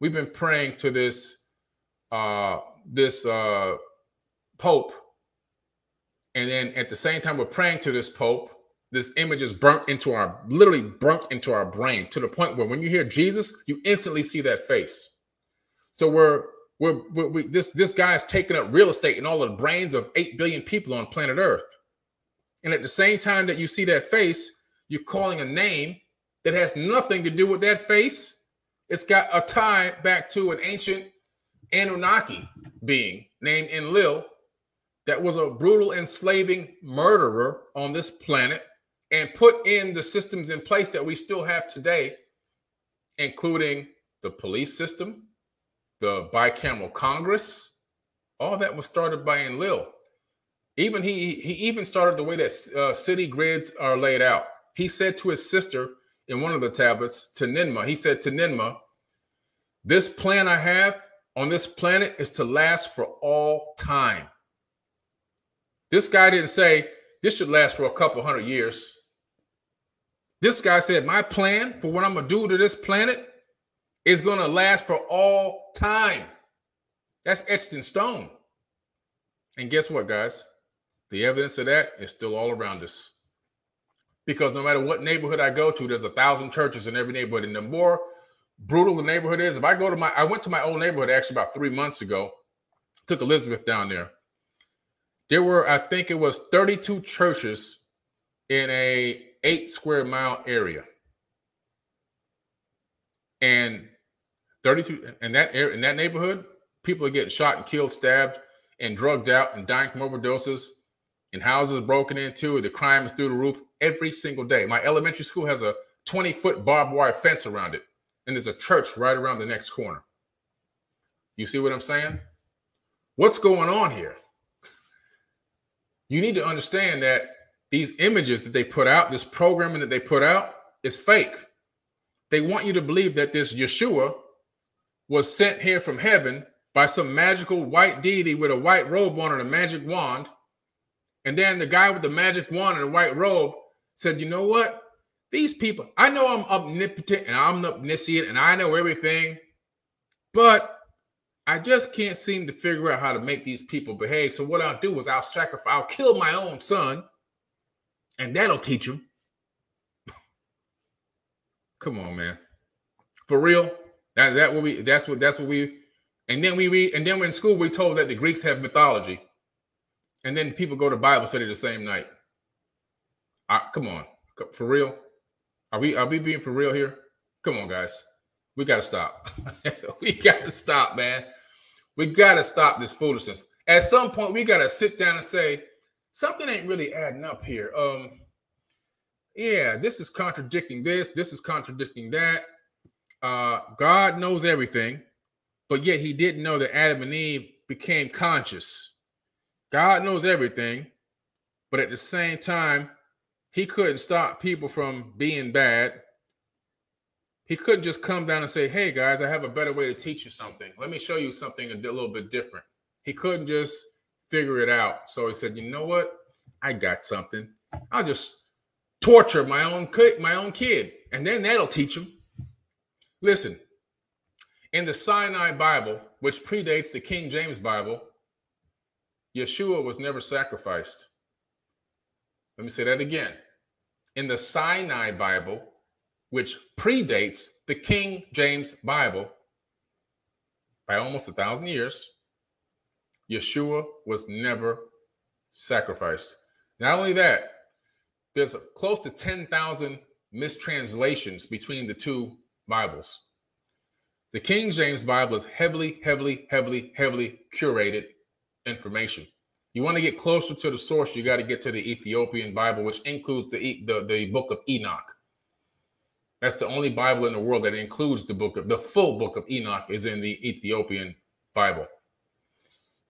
we've been praying to this uh this uh pope. And then at the same time we're praying to this pope. This image is burnt into our literally burnt into our brain to the point where when you hear jesus you instantly see that face. So we're we're, we're we, this this guy is taking up real estate in all of the brains of 8 billion people on planet earth. And at the same time that you see that face you're calling a name that has nothing to do with that face it's got a tie back to an ancient Anunnaki being named Enlil that was a brutal, enslaving murderer on this planet and put in the systems in place that we still have today, including the police system, the bicameral Congress. All that was started by Enlil. Even he he even started the way that uh, city grids are laid out. He said to his sister, in one of the tablets to Ninmah. He said to Ninmah, This plan I have on this planet is to last for all time. This guy didn't say this should last for a couple hundred years. This guy said, My plan for what I'm going to do to this planet is going to last for all time. That's etched in stone. And guess what, guys? The evidence of that is still all around us because no matter what neighborhood I go to, there's a thousand churches in every neighborhood. And the more brutal the neighborhood is, if I go to my, I went to my old neighborhood actually about three months ago, took Elizabeth down there. There were, I think it was 32 churches in a eight square mile area. And 32 in that area, in that neighborhood, people are getting shot and killed, stabbed, and drugged out and dying from overdoses and houses broken into. The crime is through the roof every single day. My elementary school has a 20 foot barbed wire fence around it, and there's a church right around the next corner. You see what I'm saying? What's going on here? You need to understand that these images that they put out, this programming that they put out, is fake. They want you to believe that this Yeshua was sent here from heaven by some magical white deity with a white robe on and a magic wand and then the guy with the magic wand and the white robe said, You know what? These people, I know I'm omnipotent and I'm omniscient and I know everything, but I just can't seem to figure out how to make these people behave. So what I'll do is I'll sacrifice, I'll kill my own son, and that'll teach them. Come on, man. For real? That that what we that's what that's what we and then we read and then we're in school we're told that the Greeks have mythology and then people go to Bible study the same night. I, come on, for real? Are we are we being for real here? Come on, guys. We got to stop. we got to stop, man. We got to stop this foolishness. At some point, we got to sit down and say something ain't really adding up here. Um, yeah, this is contradicting this. This is contradicting that. Uh, God knows everything, but yet He didn't know that Adam and Eve became conscious God knows everything, but at the same time, he couldn't stop people from being bad. He couldn't just come down and say, Hey guys, I have a better way to teach you something. Let me show you something a little bit different. He couldn't just figure it out. So he said, You know what? I got something. I'll just torture my own kid, my own kid, and then that'll teach him. Listen, in the Sinai Bible, which predates the King James Bible, Yeshua was never sacrificed. Let me say that again. In the Sinai Bible, which predates the King James Bible by almost a thousand years, Yeshua was never sacrificed. Not only that, there's close to 10,000 mistranslations between the two Bibles. The King James Bible is heavily, heavily, heavily, heavily curated information. You want to get closer to the source, you got to get to the Ethiopian Bible, which includes the, the, the book of Enoch. That's the only Bible in the world that includes the book of the full book of Enoch is in the Ethiopian Bible.